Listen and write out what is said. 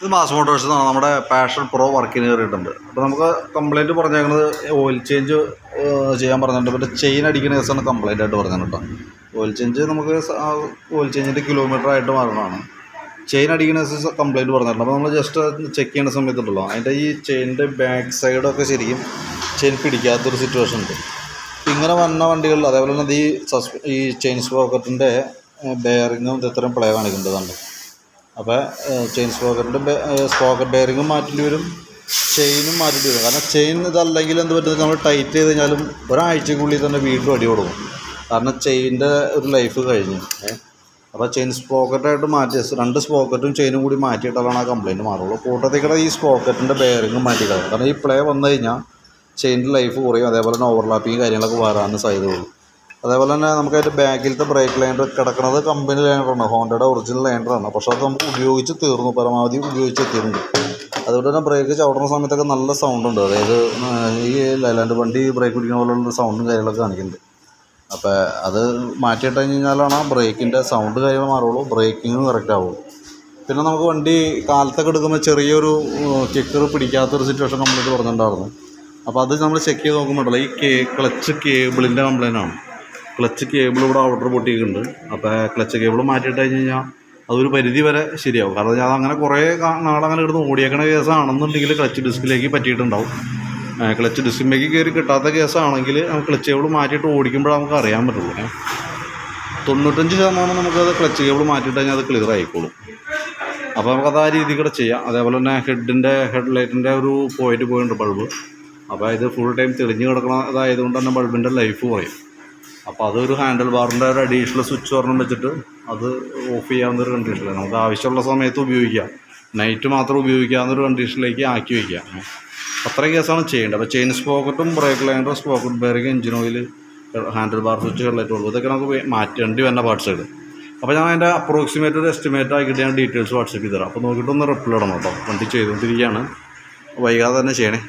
ഇത് mass Motors എന്നാണ് നമ്മുടെ പാഷൻ പ്രോ വർക്കിന് കയറിയിട്ടുണ്ട് അപ്പോൾ നമുക്ക് കംപ്ലൈന്റ് പറഞ്ഞേക്കുന്നത് ഓയിൽ ചേഞ്ച് ചെയ്യാൻ പറഞ്ഞിട്ടുണ്ട്. പിന്നെ ചെയിൻ അടിക്കുന്ന കേസാണ് കംപ്ലൈന്റ് ആയിട്ട് പറഞ്ഞത് കേട്ടോ ഓയിൽ ചേഞ്ച് നമുക്ക് ഓയിൽ ചേഞ്ചിന്റെ കിലോമീറ്റർ ആയിട്ട് മാറുന്നതാണ്. ചെയിൻ അടിക്കുന്ന കേസ് കംപ്ലൈന്റ് പറഞ്ഞിട്ടുണ്ട്. അപ്പോൾ നമ്മൾ ജസ്റ്റ് ചെക്ക് ചെയ്യുന്ന സമയത്തുണ്ടല്ലോ. അതിന്റെ ഈ ചെയിനിന്റെ ബാക്ക് സൈഡൊക്കെ ശരിക്കും ചെയിൻ പിടിക്കാത്തൊരു സിറ്റുവേഷൻ ഉണ്ട്. ഇങ്ങനെ വന്ന വണ്ടികളിൽ അതേപോലെ തന്നെ ഈ സസ്പെ ഈ ചെയിൻ സ്പോക്കറ്റിന്റെ ബെയറിങ്ങും ഇത്തരം പ്ലേ കാണിക്കേണ്ടതുണ്ട് അപ്പോൾ ചെയിൻ സ്പോക്കറ്റിന്റെ സ്പോക്കറ്റ് ബെയറിങ്ങും മാറ്റേണ്ടി വരും. ചെയിനും മാറ്റേണ്ടി വരും. കാരണം ചെയിൻ ഇതല്ലെങ്കിൽ എന്ത് പറ്റുന്നത് നമ്മൾ ടൈറ്റ് ചെയ്ത് കഴിഞ്ഞാലും ഒരാഴ്ചക്കുള്ളിൽ തന്നെ വീണ്ടും അടി കൊടുക്കും. കാരണം ചെയിനിന്റെ ഒരു ലൈഫ് കഴിഞ്ഞു. അപ്പോൾ ചെയിൻ സ്പോക്കറ്റായിട്ട് മാറ്റി രണ്ട് സ്പോക്കറ്റും ചെയിനും കൂടി മാറ്റിയിട്ടാണ് ആ കംപ്ലയിന്റ് മാറുള്ളൂ. കൂട്ടത്തേക്കൂടെ ഈ സ്പോക്കറ്റിന്റെ ബെയറിങ്ങും മാറ്റി കാരണം ഈ പ്ലേ വന്നു കഴിഞ്ഞാൽ ചെയിന്റെ ലൈഫ് കുറയും. അതേപോലെ തന്നെ ഓവർലാപ്പിങ് കാര്യങ്ങളൊക്കെ വരാനും സാധ്യതയുള്ളൂ. അതേപോലെ തന്നെ നമുക്ക് അതിന്റെ ബാക്കിലത്തെ ബ്രേക്ക് ലൈൻഡർ കിടക്കുന്നത് കമ്പനി ലൈൻഡറാണ് ഹോണ്ടയുടെ ഒറിജിനൽ ലൈൻഡറാണ് പക്ഷേ അത് നമുക്ക് ഉപയോഗിച്ച് തീർന്നു. പരമാവധി ഉപയോഗിച്ച് എത്തിയിട്ടുണ്ട്. അതുകൊണ്ട് തന്നെ ബ്രേക്ക് ചവിടുന്ന സമയത്തൊക്കെ നല്ല സൗണ്ട് ഉണ്ട്. അതായത് ഈ ലൈലാൻഡ് വണ്ടി ബ്രേക്ക് പിടിക്കുന്ന പോലുള്ള സൗണ്ടും കാര്യങ്ങളൊക്കെ കാണിക്കുന്നുണ്ട്. അപ്പോൾ അത് മാറ്റിയിട്ട് കഴിഞ്ഞാലാണ് ബ്രേക്കിന്റെ സൗണ്ട് കാര്യങ്ങൾ മാറുള്ളൂ. ബ്രേക്കിങ്ങും കറക്റ്റ് ആവുള്ളൂ. പിന്നെ നമുക്ക് വണ്ടി കാലത്തൊക്കെ എടുക്കുമ്പോൾ ചെറിയൊരു കിക്കർ പിടിക്കാത്തൊരു സിറ്റുവേഷൻ കംപ്ലൈന്റ് പറഞ്ഞിട്ടുണ്ടായിരുന്നു. അപ്പോൾ അത് നമ്മൾ ചെക്ക് ചെയ്ത് നോക്കുമ്പോഴല്ലോ ഈ കേ ക്ലച്ച് കേബിളിന്റെ കംപ്ലൈന്റ് ആണ്. ക്ലച്ച് കേബിൾ ഇവിടെ ഔട്ടർ പൊട്ടിയിട്ടുണ്ട്. അപ്പോൾ ക്ലച്ച് കേബിൾ മാറ്റിയിട്ട് കഴിഞ്ഞ് കഴിഞ്ഞാൽ അതൊരു പരിധി വരെ ശരിയാവും. കാരണം ഞാൻ അങ്ങനെ കുറേ നാളങ്ങനെ കിടന്ന് ഓടിയേക്കണ കേസാണെന്നുണ്ടെങ്കിൽ ക്ലച്ച് ഡിസ്കിലേക്ക് പറ്റിയിട്ടുണ്ടാവും. ക്ലച്ച് ഡിസ്കിലേക്ക് കയറി കിട്ടാത്ത കേസാണെങ്കിൽ ക്ലച്ച് കേബിൾ മാറ്റിയിട്ട് ഓടിക്കുമ്പോഴേ നമുക്ക് അറിയാൻ പറ്റുള്ളൂ. തൊണ്ണൂറ്റഞ്ച് ശതമാനം നമുക്കത് ക്ലച്ച് കേബിൾ മാറ്റിയിട്ട് കഴിഞ്ഞാൽ അത് ക്ലിയർ ആയിക്കോളും. അപ്പോൾ നമുക്കത് ആ രീതി കൂടെ ചെയ്യാം. അതേപോലെ തന്നെ ഹെഡിന്റെ ഹെഡ് ലൈറ്റിന്റെ ഒരു പോയിന്റ് പോയിട്ടുണ്ട് ബൾബ് അപ്പോൾ ഇത് ഫുൾ ടൈം തെളിഞ്ഞ് കിടക്കണതായതുകൊണ്ട് തന്നെ ബൾബിന്റെ ലൈഫ് കുറയും. അപ്പോൾ അതൊരു ഹാൻഡിൽ ബാറിന്റെ ഒരു അഡീഷണൽ സ്വിച്ച് ഒരെണ്ണം വെച്ചിട്ട് അത് ഓഫ് ചെയ്യാവുന്ന ഒരു കണ്ടീഷനിലാണ് നമുക്ക് ആവശ്യമുള്ള സമയത്ത് ഉപയോഗിക്കാം. നൈറ്റ് മാത്രം ഉപയോഗിക്കാവുന്ന ഒരു കണ്ടീഷനിലേക്ക് ആക്കി വയ്ക്കാം അത്രയും കേസാണ് ചെയ്യേണ്ടത്. അപ്പോൾ chain സ്പോക്കറ്റും brake liner sprocket bearing engine oil handlebar switch കളിലേറ്റ് ഉള്ളൂ ഇതൊക്കെ നമുക്ക് മാറ്റേണ്ടി വരുന്ന പാർട്സുകൾ അപ്പോൾ ഞാൻ അതിന്റെ അപ്രോക്സിമേറ്റ് ഒരു എസ്റ്റിമേറ്റ് ആക്കിയിട്ട് ഞാൻ ഡീറ്റെയിൽസ് വാട്സപ്പ് ചെയ്ത് തരാം. അപ്പോൾ നോക്കിയിട്ടൊന്ന് റിപ്ലൈ ഇടണം കേട്ടോ. വണ്ടി ചെയ്തുകൊണ്ടിരിക്കുകയാണ്. വൈകാതെ തന്നെ ചെയ്യണേ.